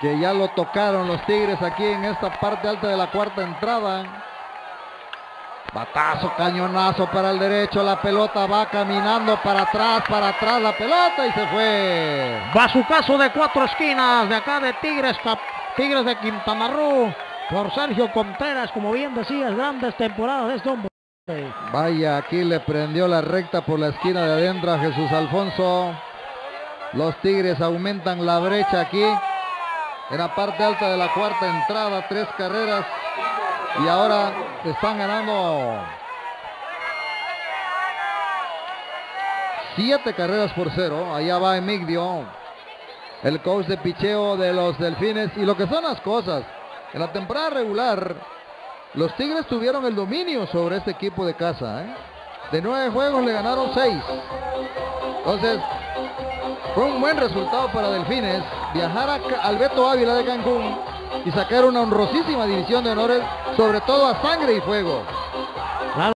que ya lo tocaron los Tigres aquí en esta parte alta de la cuarta entrada. Batazo, cañonazo para el derecho, la pelota va caminando para atrás, para atrás la pelota y se fue. Va su caso de cuatro esquinas de acá de Tigres, Tigres de Quintana Roo, por Sergio Contreras, como bien decías, grandes temporadas de este hombre. Vaya, aquí le prendió la recta por la esquina de adentro a Jesús Alfonso. Los Tigres aumentan la brecha aquí. En la parte alta de la cuarta entrada, tres carreras. Y ahora están ganando siete carreras por cero. Allá va Emigdio, el coach de picheo de los Delfines. Y lo que son las cosas, en la temporada regular, los Tigres tuvieron el dominio sobre este equipo de casa. ¿eh? De nueve juegos le ganaron seis. Entonces, fue un buen resultado para Delfines viajar a, al Beto Ávila de Cancún y sacar una honrosísima división de honores, sobre todo a sangre y fuego.